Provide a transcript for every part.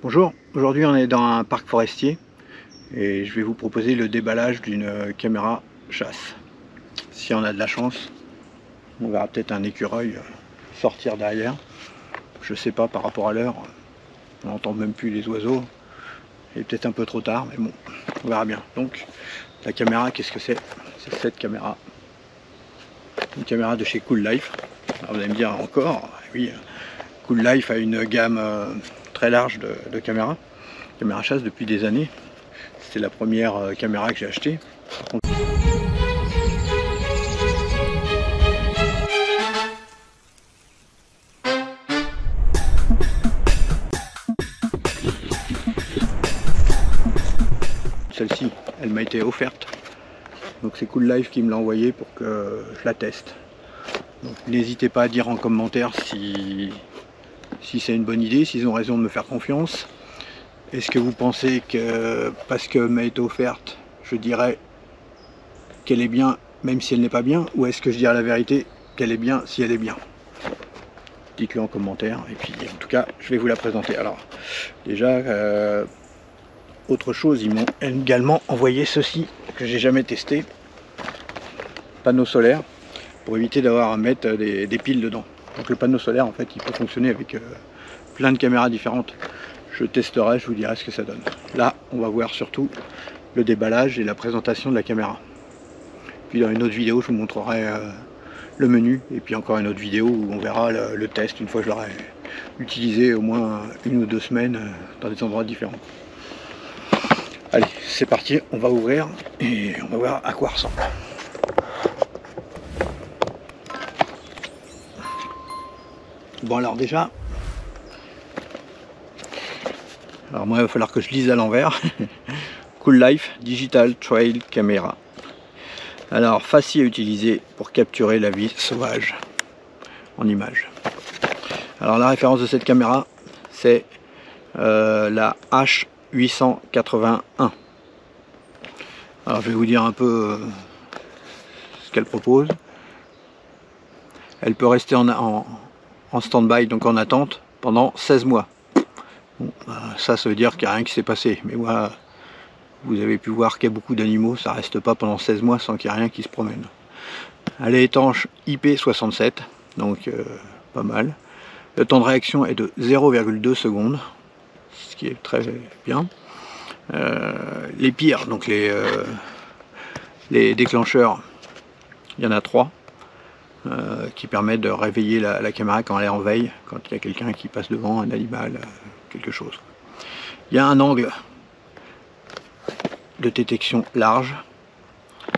Bonjour, aujourd'hui on est dans un parc forestier et je vais vous proposer le déballage d'une caméra chasse. Si on a de la chance, on verra peut-être un écureuil sortir derrière. Je sais pas par rapport à l'heure, on n'entend même plus les oiseaux. Il est peut-être un peu trop tard, mais bon, on verra bien. Donc la caméra, qu'est-ce que c'est? C'est cette caméra. Une caméra de chez Cool Life. Vous allez me dire encore, oui, Cool Life a une gamme euh, très large de, caméras, caméra chasse depuis des années. C'était la première euh, caméra que j'ai achetée. Celle-ci, elle m'a été offerte. Donc c'est Cool Life qui me l'a envoyé pour que je la teste. n'hésitez pas à dire en commentaire si si c'est une bonne idée, s'ils ont raison de me faire confiance. Est-ce que vous pensez que parce que m'a été offerte, je dirais qu'elle est bien même si elle n'est pas bien, ou est-ce que je dirais la vérité qu'elle est bien si elle est bien? Dites-le en commentaire, et puis en tout cas, je vais vous la présenter. Alors, déjà, euh, autre chose, ils m'ont également envoyé ceci, que j'ai jamais testé, panneau solaire, pour éviter d'avoir à mettre des piles dedans. Donc le panneau solaire, en fait, il peut fonctionner avec euh, plein de caméras différentes. Je testerai, je vous dirai ce que ça donne. Là, on va voir surtout le déballage et la présentation de la caméra. Puis dans une autre vidéo, je vous montrerai euh, le menu. Et puis encore une autre vidéo où on verra le, test une fois que je l'aurai utilisé au moins une ou deux semaines euh, dans des endroits différents. Allez, c'est parti, on va ouvrir et on va voir à quoi ressemble. Bon alors déjà, alors moi il va falloir que je lise à l'envers. cool Life Digital Trail Camera. Alors facile à utiliser pour capturer la vie sauvage en image. Alors la référence de cette caméra c'est euh, la H881. Alors je vais vous dire un peu euh, ce qu'elle propose. Elle peut rester en, en, en stand-by, donc en attente, pendant 16 mois. Bah, ça, ça veut dire qu'il n'y a rien qui s'est passé. Mais moi, vous avez pu voir qu'il y a beaucoup d'animaux, ça reste pas pendant 16 mois sans qu'il y ait rien qui se promène. Elle est étanche IP67, donc euh, pas mal. Le temps de réaction est de 0,2 secondes, ce qui est très bien. Euh, les pires, donc les, euh, les déclencheurs, il y en a trois. Euh, qui permet de réveiller la, caméra quand elle est en veille, quand il y a quelqu'un qui passe devant, un animal, euh, quelque chose. Il y a un angle de détection large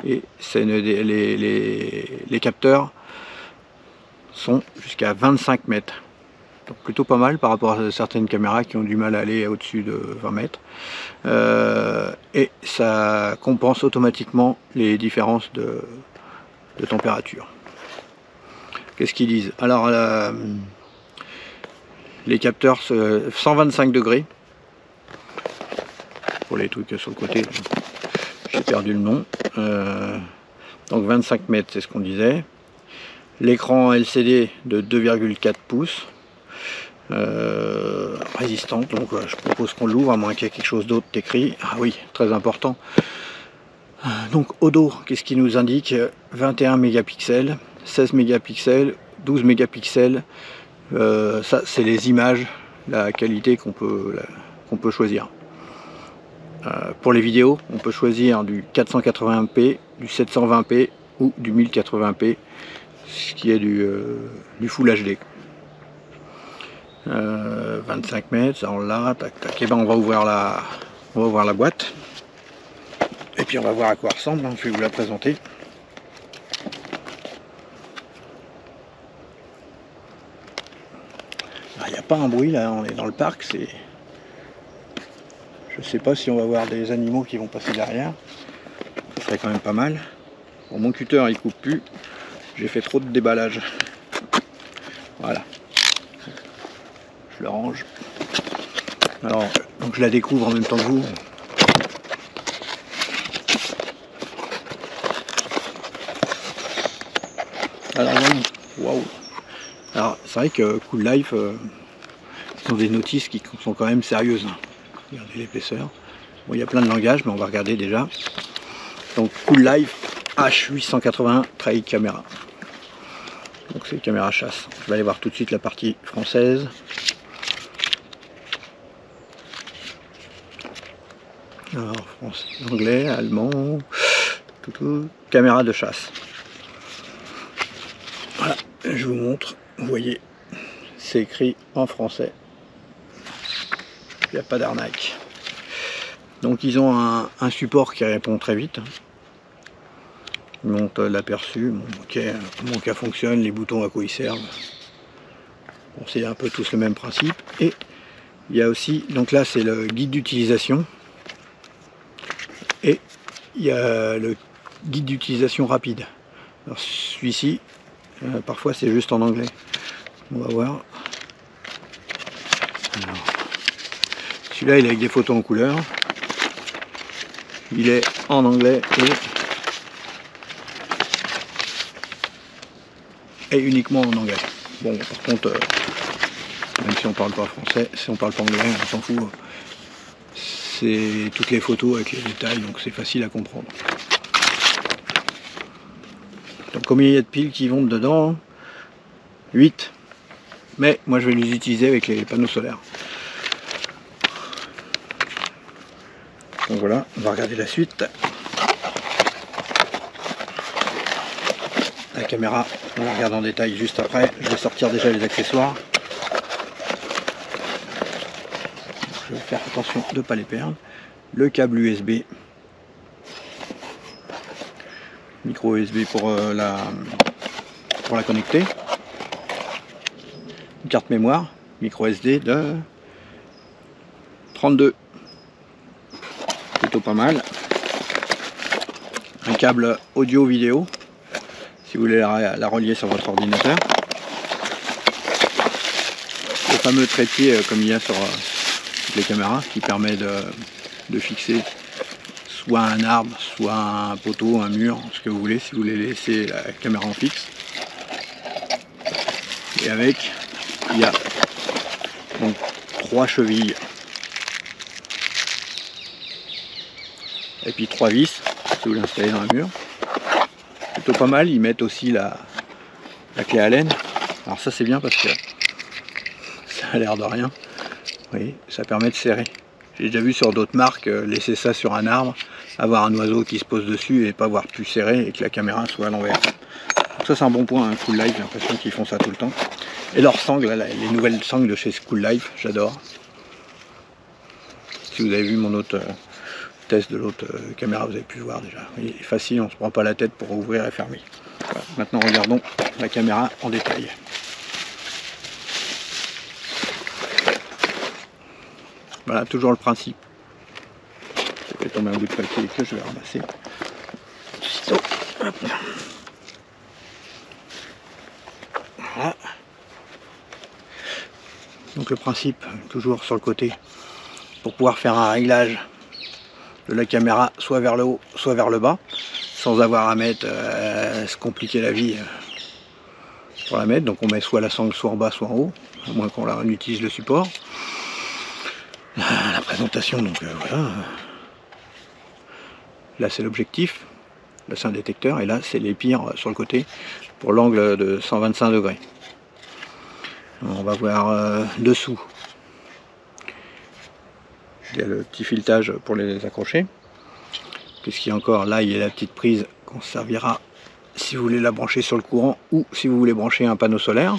et les, capteurs sont jusqu'à 25 mètres. Donc plutôt pas mal par rapport à certaines caméras qui ont du mal à aller au-dessus de 20 mètres. Euh, et ça compense automatiquement les différences de température. Qu'est-ce qu'ils disent Alors, euh, les capteurs 125 degrés pour les trucs sur le côté. J'ai perdu le nom. Euh, donc 25 mètres, c'est ce qu'on disait. L'écran LCD de 2,4 pouces. Euh, résistante, donc je propose qu'on l'ouvre à moins qu'il y ait quelque chose d'autre écrit. Ah oui, très important. Donc au dos, qu'est-ce qui nous indique? 21 mégapixels 16 mégapixels, 12 mégapixels. Euh, ça, c'est les images, la qualité qu'on peut, choisir. Euh, pour les vidéos, on peut choisir du 480p, du 720p ou du 1080p, ce qui est du, euh, Full HD. 25 mètres, ça on l'a, tac tac. Et ben on va ouvrir la, on va ouvrir la boîte. Et puis on va voir à quoi ressemble, hein. je vais vous la présenter. Il n'y a pas un bruit là, on est dans le parc, c'est. Je sais pas si on va voir des animaux qui vont passer derrière. Ce serait quand même pas mal. Bon, mon cutter il coupe plus. J'ai fait trop de déballage. Voilà. Je le range. Alors, donc je la découvre en même temps que vous. Alors, waouh. C'est vrai que Cool Life, euh, sont des notices qui sont quand même sérieuses. hein. Regardez l'épaisseur. Bon, il y a plein de langages, mais on va regarder déjà. Donc, Cool Life H881 Trail Camera. Donc, c'est caméra chasse. Je vais aller voir tout de suite la partie française. Alors, français, anglais, allemand, tout, caméra de chasse. Voilà, je vous montre. Vous voyez, c'est écrit en français. Il n'y a pas d'arnaque. Donc ils ont un, support qui répond très vite. Ils l'aperçu, bon, ok, comment fonctionne, les boutons à quoi ils servent. Bon, c'est un peu tous le même principe. Et il y a aussi, donc là c'est le guide d'utilisation. Et il y a le guide d'utilisation rapide. Celui-ci, euh, parfois c'est juste en anglais. On va voir. Celui-là il est avec des photos en couleur. Il est en anglais et, et uniquement en anglais. Bon par contre, euh, même si on parle pas français, si on parle pas anglais, on s'en fout. C'est toutes les photos avec les détails, donc c'est facile à comprendre. Combien il y a de piles qui vont dedans 8. Mais moi je vais les utiliser avec les panneaux solaires. Donc voilà, on va regarder la suite. La caméra, on la regarde en détail juste après. Je vais sortir déjà les accessoires. Je vais faire attention de ne pas les perdre. Le câble USB. Micro USB pour, euh, la, pour la connecter. Une carte mémoire, micro SD de 32 plutôt pas mal. Un câble audio-vidéo, si vous voulez la, relier sur votre ordinateur. Le fameux trépied euh, comme il y a sur euh, les caméras, qui permet de, fixer soit un arbre, soit un poteau, un mur, ce que vous voulez, si vous voulez laisser la caméra en fixe. Et avec, il y a donc trois chevilles. Et puis trois vis si vous l'installez dans le mur. Plutôt pas mal ils mettent aussi la, clé Allen alors ça c'est bien parce que ça a l'air de rien. Oui ça permet de serrer j'ai déjà vu sur d'autres marques euh, laisser ça sur un arbre avoir un oiseau qui se pose dessus et pas avoir pu serrer et que la caméra soit à l'envers donc ça c'est un bon point un Cool Life j'ai l'impression qu'ils font ça tout le temps et leurs sangles les nouvelles sangles de chez Cool Life j'adore si vous avez vu mon autre euh, test de l'autre euh, caméra, vous avez pu voir déjà. Il est facile, on ne se prend pas la tête pour ouvrir et fermer. Maintenant regardons la caméra en détail. Voilà, toujours le principe. Je vais tomber un bout de papier que je vais ramasser. Voilà. Donc le principe, toujours sur le côté, pour pouvoir faire un réglage de la caméra soit vers le haut, soit vers le bas, sans avoir à mettre, euh, se compliquer la vie euh, pour la mettre. Donc on met soit la sangle soit en bas, soit en haut, à moins qu'on on utilise le support. La présentation, donc euh, voilà. Là c'est l'objectif, là c'est un détecteur, et là c'est les pires sur le côté pour l'angle de 125 degrés. On va voir euh, dessous. Il y a le petit filetage pour les accrocher. Qu'est-ce qu'il y a encore Là, il y a la petite prise qu'on servira si vous voulez la brancher sur le courant ou si vous voulez brancher un panneau solaire.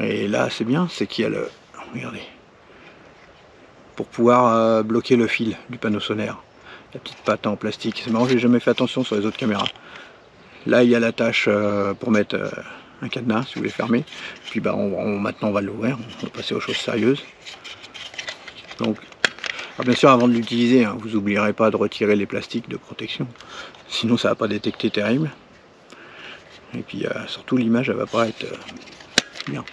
Et là, c'est bien, c'est qu'il y a le... Regardez. Pour pouvoir euh, bloquer le fil du panneau solaire. La petite patte en plastique. C'est marrant, j'ai jamais fait attention sur les autres caméras. Là, il y a l'attache euh, pour mettre euh, un cadenas, si vous voulez fermer. Puis bah, on, maintenant, on va l'ouvrir. On va passer aux choses sérieuses. Donc, alors bien sûr, avant de l'utiliser, hein, vous n'oublierez pas de retirer les plastiques de protection. Sinon, ça va pas détecter terrible. Et puis, surtout, l'image, elle va pas être bien.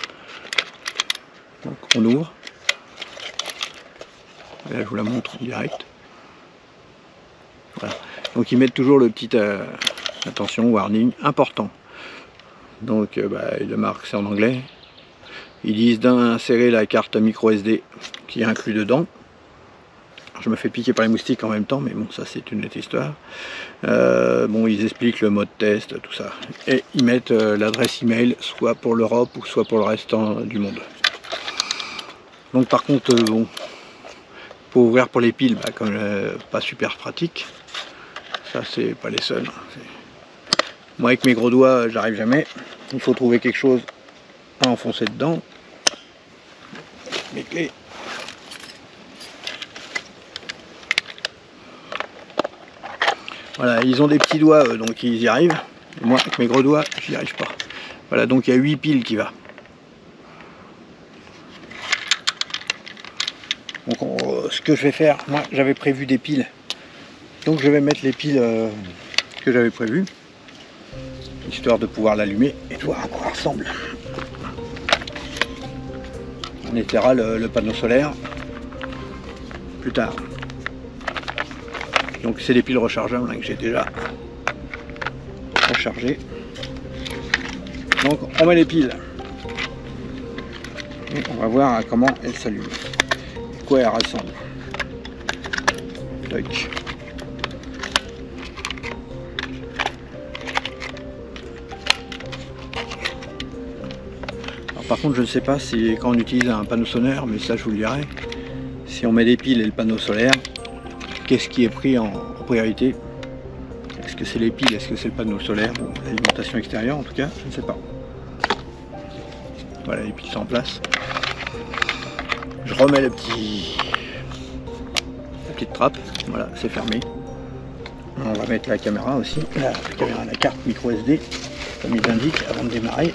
Donc, on ouvre. Là, je vous la montre en direct. Donc, ils mettent toujours le petit euh, attention, warning, important. Donc, bah, le marque, c'est en anglais. Ils disent d'insérer la carte micro SD qui est inclus dedans. Je me fais piquer par les moustiques en même temps, mais bon, ça c'est une autre histoire. Euh, bon, ils expliquent le mode test, tout ça. Et ils mettent euh, l'adresse email, soit pour l'Europe ou soit pour le restant du monde. Donc par contre, euh, bon, pour ouvrir pour les piles, bah, comme pas super pratique. Ça c'est pas les seuls. Hein. Moi avec mes gros doigts, j'arrive jamais. Il faut trouver quelque chose à enfoncer dedans. Mes clés. Voilà, ils ont des petits doigts, donc ils y arrivent. moi, avec mes gros doigts, je n'y arrive pas. Voilà, donc il y a 8 piles qui va. Donc ce que je vais faire, moi j'avais prévu des piles. Donc je vais mettre les piles euh, que j'avais prévues. Histoire de pouvoir l'allumer et de voir à quoi ressemble. On éteindra le panneau solaire plus tard. Donc c'est des piles rechargeables hein, que j'ai déjà rechargées. Donc on met les piles. Et on va voir comment elles s'allument. Quoi elles ressemblent. Par contre je ne sais pas si quand on utilise un panneau solaire, mais ça je vous le dirai, si on met des piles et le panneau solaire, qu'est-ce qui est pris en, priorité? Est-ce que c'est les piles Est-ce que c'est le panneau solaire ou l'alimentation extérieure en tout cas? Je ne sais pas. Voilà, les piles sont en place. Je remets le petit petite trappe. Voilà, c'est fermé. On va mettre la caméra aussi, la, caméra, la carte micro SD, comme il indique avant de démarrer.